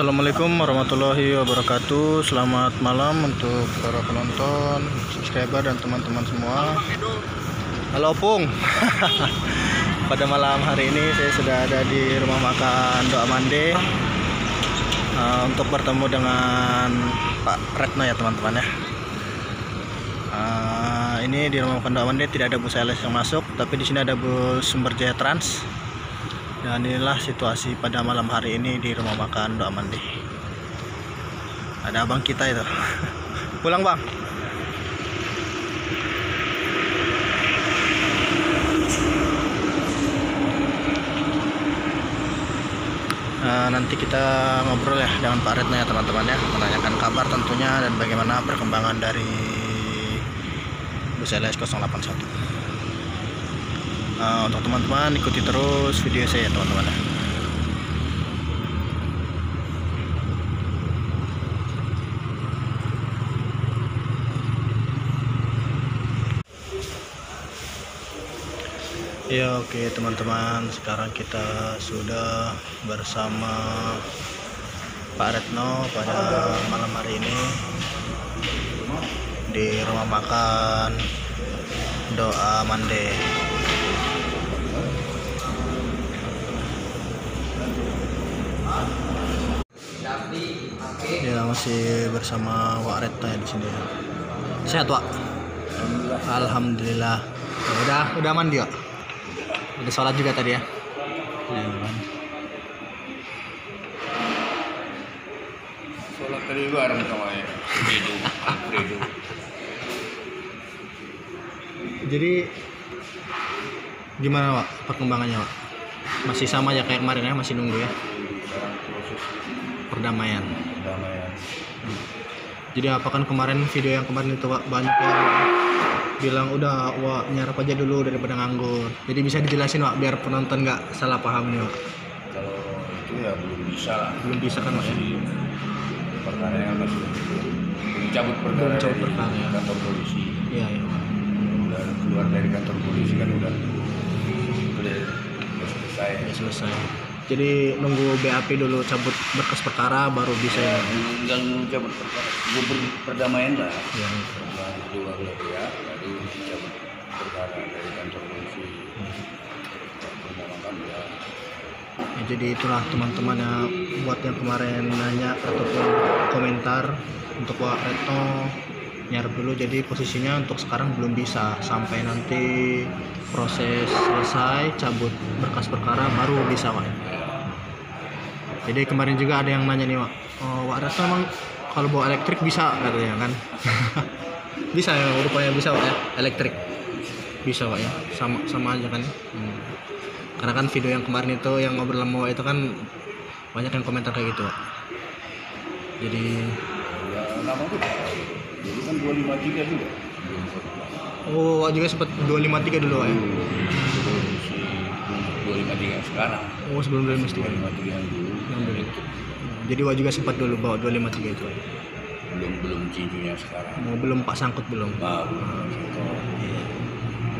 Assalamualaikum warahmatullahi wabarakatuh. Selamat malam untuk para penonton, subscriber dan teman-teman semua. Halo Pung. Pada malam hari ini saya sudah ada di rumah makan Doa Mande. Uh, Untuk bertemu dengan Pak Retno ya teman-teman ya. Uh, Ini di rumah makan Doa Mande tidak ada bus LS yang masuk Tapi di sini ada bus Sumber Jaya Trans dan inilah situasi pada malam hari ini di rumah makan Doa Mandi. Ada abang kita itu. Pulang bang. Nah, nanti kita ngobrol ya dengan Pak Retno ya teman-teman ya menanyakan kabar tentunya dan bagaimana perkembangan dari bus LS 081 uh, untuk teman-teman ikuti terus video saya teman-teman ya. Ya oke teman-teman sekarang kita sudah bersama Pak Retno pada malam hari ini di rumah makan Doa Mande Ya masih bersama Wak Retno ya di sini ya. Sehat Wak? Alhamdulillah. Ya, udah udah mandi Wak? Udah sholat juga tadi ya? Ya. Sholat tadi bareng sama ya. Jadi gimana Wak perkembangannya Wak? Masih sama ya kayak kemarin ya, masih nunggu ya perdamaian. perdamaian. Jadi apa kan kemarin video yang kemarin itu banyak yang bilang udah Wak nyarap aja dulu daripada nganggur. Jadi bisa dijelasin Wak biar penonton nggak salah paham nih Wak. Kalau itu ya belum bisa lah. Belum bisa kan ya? Masih perkara yang masih belum cabut perkara Belum cabut dari perkara, ya. kantor polisi. Iya iya. Udah keluar dari kantor polisi kan udah udah udah selesai. Ya selesai. Jadi nunggu BAP dulu cabut berkas perkara baru bisa ya. Tinggal nunggu cabut perkara. Gue ber- perdamaian lah. Ya, dua belah pihak tadi cabut perkara dari kantor polisi. Permohonan ya Ya, jadi itulah teman-teman ya buat yang kemarin nanya ataupun komentar untuk Wak Retno nyarap dulu jadi posisinya untuk sekarang belum bisa sampai nanti proses selesai cabut berkas perkara baru bisa Wak jadi kemarin juga ada yang nanya nih Wak. Oh, Wak Retno emang kalau bawa elektrik bisa katanya kan? Bisa ya rupanya bisa Wak ya? Elektrik. Bisa Wak ya? Sama sama aja kan? Hmm. Karena kan video yang kemarin itu yang ngobrol sama Wak itu kan banyak yang komentar kayak gitu Wak. jadi ya tuh jadi kan 253 juga. Oh Wak juga sempat 253 dulu Wak ya? Si 253 yang sekarang. Oh sebelum 253 253 yang dulu yang dulu jadi Wak juga sempat dulu bawa 253 itu belum belum cincunya sekarang. Oh, belum Pak Sangkut belum? Maaf, iya.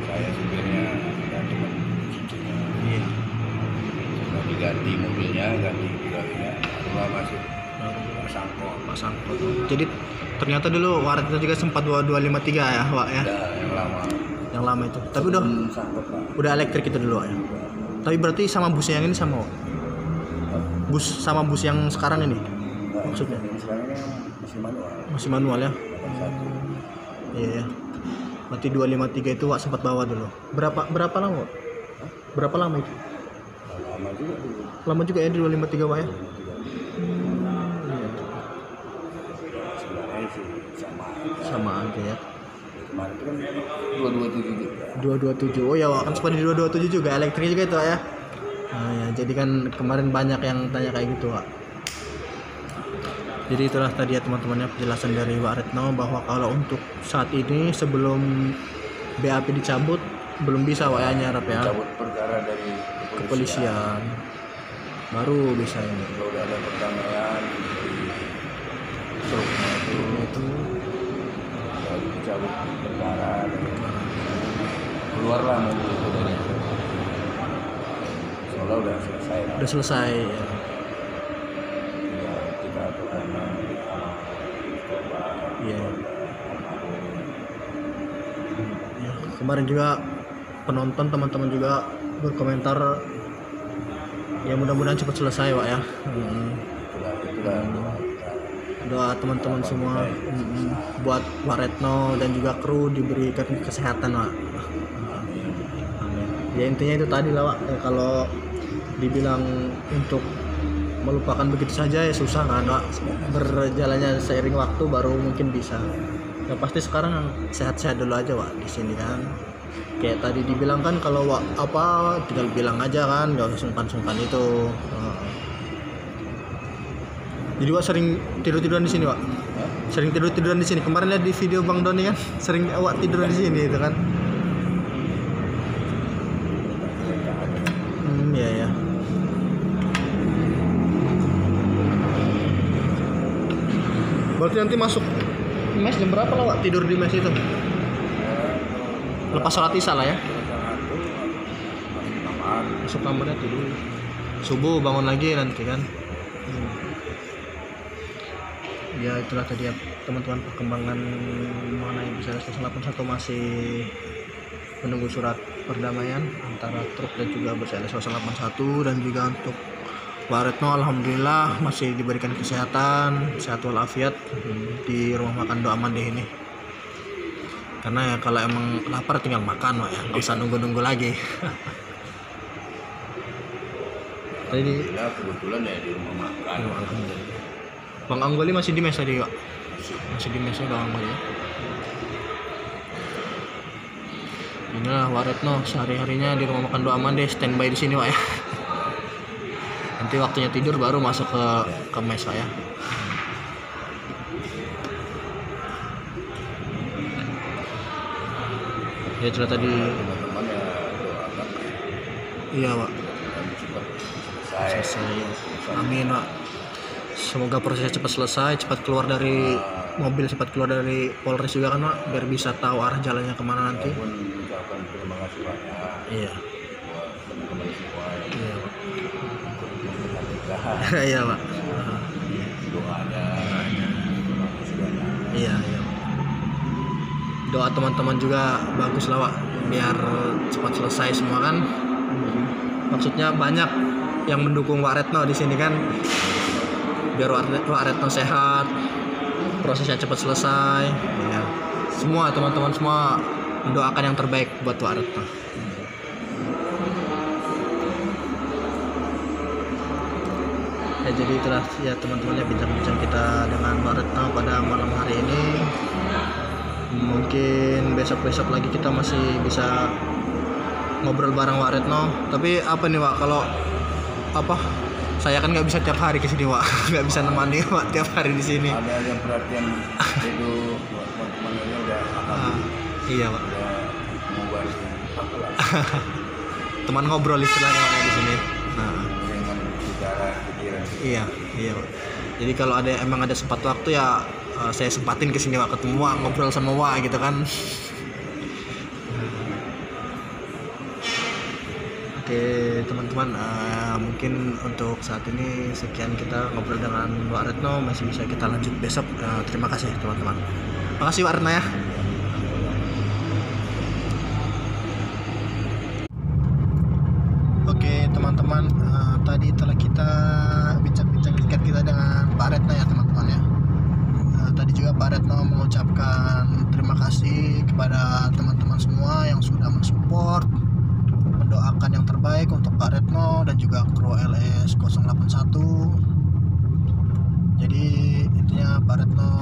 Saya supirnya dan teman cincunya iya. Setelah diganti mobilnya ganti pegawainya rumah masih baru. Sangkot Pak Sangkut. Jadi ternyata dulu Wak Retno juga sempat bawa 253 ya Wak ya? Ada yang lama. Yang lama itu. Tapi udah pak. udah elektrik itu dulu ya tapi berarti sama busnya yang ini sama bus sama bus yang sekarang ini? Maksudnya? Ini sekarang ini masih manual. Masih manual ya? 81 iya ya berarti 253 itu Wak sempat bawa dulu. Berapa berapa lama? Wak? berapa lama itu? Lama juga dulu. Lama juga ya di 253 Wak ya? Sebenarnya sih sama. Sama aja ya. Kemarin itu kan 227 juga 227 oh ya kan sempat di 227 juga elektrik juga itu ya. Nah, ya jadi kan kemarin banyak yang tanya kayak gitu Wak jadi itulah tadi ya teman-teman ya penjelasan dari Wak Retno bahwa kalau untuk saat ini sebelum BAP dicabut belum bisa Wak ya nyarap ya. Cabut perkara dari kepolisian. Baru bisa ini. Kalau udah ada perdamaian di truknya itu itu. baru dicabut perkara dari keluarlah mobil itu dari Solo udah selesai lah. udah selesai ya. Iya. Ya, kemarin juga penonton teman-teman juga berkomentar ya mudah-mudahan cepat selesai pak ya hmm. doa teman-teman semua buat Pak Retno dan juga kru diberikan kesehatan pak ya intinya itu tadi lah Wak. Ya, kalau dibilang untuk melupakan begitu saja ya susah kan Wak. Berjalannya seiring waktu baru mungkin bisa. Ya pasti sekarang sehat-sehat dulu aja Wak di sini kan. Kayak tadi dibilang kan kalau Wak apa tinggal bilang aja kan gak usah sungkan-sungkan itu. Jadi Wak sering tidur-tiduran di sini Wak? Sering tidur tiduran di sini. Kemarin lihat di video bang Doni kan sering awak tidur di sini itu kan ya ya berarti nanti masuk mes jam berapa lah Wak, tidur di mes itu? Lepas sholat isya lah ya? Masuk kamarnya tidur. Subuh bangun lagi nanti kan? Hmm. ya itulah tadi ya teman-teman perkembangan mengenai bisa 181 masih menunggu surat perdamaian antara truk dan juga Bersela 181 dan juga untuk Pak Retno Alhamdulillah masih diberikan kesehatan sehat walafiat di rumah makan Doa Mande ini karena ya kalau emang lapar tinggal makan Wak, ya nggak usah nunggu-nunggu lagi tadi Alhamdulillah kebetulan ya di rumah makan alhamdulillah. Bang Anggoli masih di mes tadi, Pak. Masih di mes ya Bang Anggoli. ya. Inilah Waretno sehari-harinya di rumah makan Doa deh standby di sini, Pak ya. Nanti waktunya tidur baru masuk ke ke mes Pak ya. Ya ya doakan iya, Pak. selesai amin pak semoga prosesnya cepat selesai cepat keluar dari mobil cepat keluar dari Polres juga kan pak biar bisa tahu arah jalannya ke mana nanti. Terima kasih banyak iya. Iya pak. iya doanya. Iya iya doa teman-teman juga bagus lah pak biar cepat selesai semua kan. Maksudnya banyak yang mendukung Pak Retno di sini kan biar Pak Ret- Pak Retno sehat prosesnya cepat selesai. Ya. semua teman-teman semua mendoakan yang terbaik buat Pak Retno. Ya jadi itulah ya teman-teman ya bincang-bincang kita dengan Pak Retno pada malam hari ini. Mungkin besok-besok lagi kita masih bisa ngobrol bareng Wak Retno. Tapi apa nih Wak? Kalau apa saya kan nggak bisa tiap hari ke sini Wak. Nggak bisa nemani Wak tiap hari di sini. Ada yang perhatian itu teman-temannya udah Ah, iya lah teman ngobrol istilahnya Wak, di sini. Nah. Iya iya Wak. jadi kalau ada emang ada sempat waktu ya eh, saya sempatin ke sini Wak ketemu Wak ngobrol sama Wak gitu kan Oke teman-teman eh, mungkin untuk saat ini sekian kita ngobrol dengan Wak Retno masih bisa kita lanjut besok. Eh, terima kasih teman-teman. Makasih Wak Retno ya. Oke teman-teman eh, tadi telah kita bincang-bincang singkat kita dengan Pak Retno ya teman-teman ya. Eh, tadi juga Pak Retno mengucapkan terima kasih kepada teman-teman semua yang sudah mensupport mendoakan yang terbaik untuk Pak Retno dan juga kru LS 081 jadi intinya Pak Retno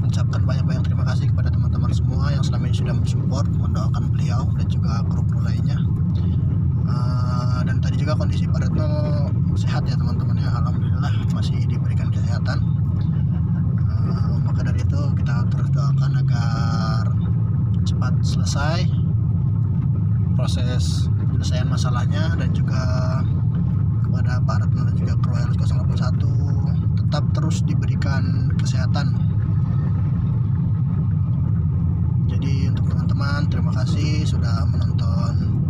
mengucapkan banyak-banyak terima kasih kepada teman-teman semua yang selama ini sudah mensupport mendoakan beliau dan juga kru-kru lainnya. Eh, dan tadi juga kondisi Pak Retno sehat ya teman-teman ya. Alhamdulillah masih diberikan kesehatan. Eh, maka dari itu kita terus doakan agar cepat selesai proses penyelesaian masalahnya dan juga kepada Pak dan juga kru LS 081 tetap terus diberikan kesehatan. Jadi untuk teman-teman terima kasih sudah menonton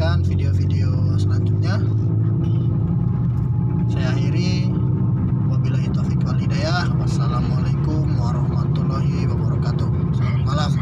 menantikan video-video selanjutnya. Saya akhiri. Wabillahi taufiq walhidayah wassalamualaikum warahmatullahi wabarakatuh. Selamat malam.